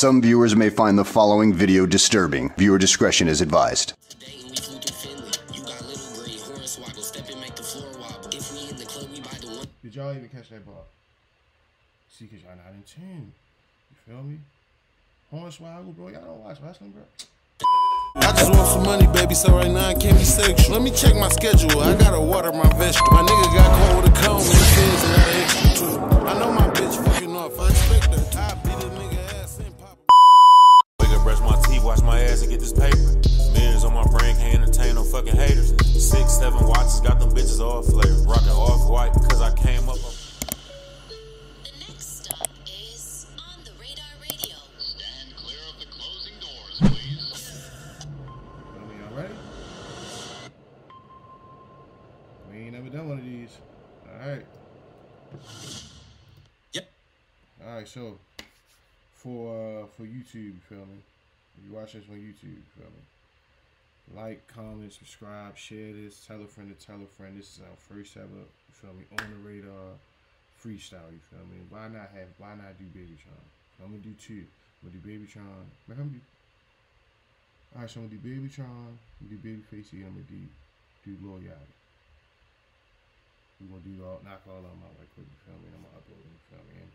Some viewers may find the following video disturbing. Viewer discretion is advised. Today and we flew through Findlay. You got little green, hornswoggle, step and make the floor wobble. If we in the club, we buy the one. Did y'all even catch that ball? See, cause y'all not in tune. You feel me? Hornswoggle, bro. Y'all don't watch wrestling, bro. I just want some money, baby, so right now I can't be sexual. Let me check my schedule. I gotta water my vegetable. My nigga got caught Ready? We ain't never done one of these. All right. Yep. All right. So for uh, for YouTube, you feel me? If you watch this on YouTube, you feel me? Like, comment, subscribe, share this, tell a friend to tell a friend. This is our first ever, you feel me, on the radar freestyle, you feel me? Why not have why not do Baby Babytron? I'm gonna do two. I'm gonna do Babytron. I'm gonna do Alright, so I'm gonna do Babytron, I'm gonna do Babyface, I'm gonna do do Lil Yachty. We're gonna do all knock all of them out right quick, you feel me? I'm gonna upload them, you feel me? And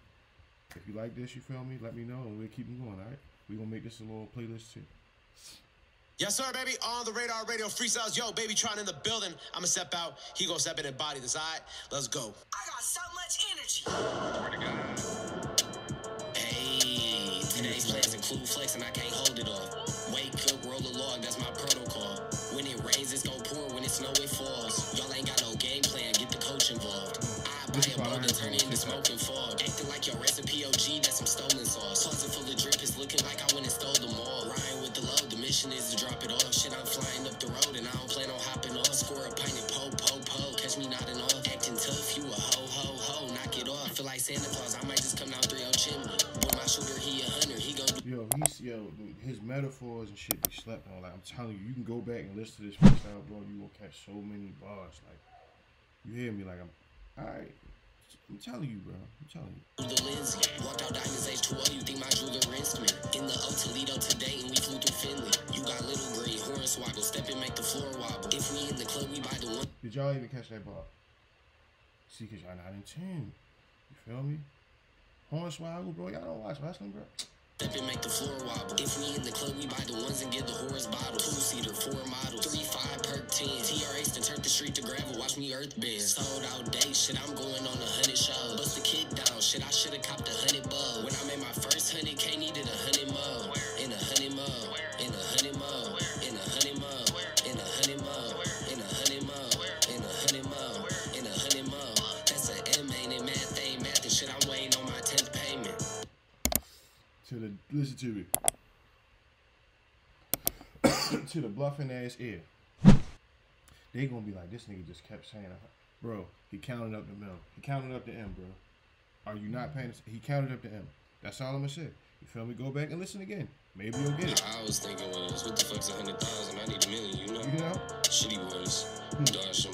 if you like this, you feel me, let me know and we'll keep them going, alright? We're gonna make this a little playlist too. Yes, sir, baby. On the radar radio freestyles. Yo, BabyTron in the building. I'ma step out. He gonna step in and body this. All right, let's go. I got so much energy. Hey, today's plans include flex and I can't hold I buy a boat and turn into smoking fog. Acting like your recipe OG, that's some stolen sauce. Closet full of drip, it's looking like I went and stole them all. Ryan with the load, the mission is to drop it off. Shit, I'm flying up the road and I don't plan on hopping off. Score a pint and po, po, po. Catch me nodding off. Acting tough, you a ho, ho, ho. Knock it off. Feel like Santa Claus, I might just come down 3 chimney. Boy, my shooter, he a hunter, he gon' Yo, he's yo, dude, his metaphors and shit be slept on. Like I'm telling you, you can go back and listen to this freestyle, bro. You will catch so many bars. Like you hear me? Like I'm, all right. I'm telling you, bro. I'm telling you. the Lindsay. Walked out Diamonds H2O, you think my jeweler rinsed me. In the O Toledo today, and we flew through Findlay. You got little green, hornswoggle, step and make the floor wobble. If we in the club, we buy the one. Did y'all even catch that bar? See, cause y'all not in tune. You feel me? Hornswoggle, bro. Y'all don't watch wrestling, bro. Step and make the floor wobble. If we in the club, we buy the ones and get the horse bottle. Two seater, four models, three five perk ten. TRH then turn the street to gravel. Watch me earth bend. Sold out day, shit. I'm going on a shit. I shoulda copped a hundred bug. When I made my first hundred K, needed a hundred mug. In a hundred mug. In a hundred mug. In a hundred mug. In a hundred mug. In a hundred mug. In a hundred mug. In a hundred mug. That's a M ain't it math ain't math shit. I'm waiting on my tenth payment. To the listen to me. to the bluffing ass ear. They gonna be like, this nigga just kept saying, bro. He counted up the mill. He counted up the M, bro. Are you not paying? He counted up to M. That's all I'm gonna say. You feel me? Go back and listen again. Maybe you'll get it. I was thinking was, what the fuck's a hundred thousand? I need a million, you know? You know? Shitty boys, hmm. Dodge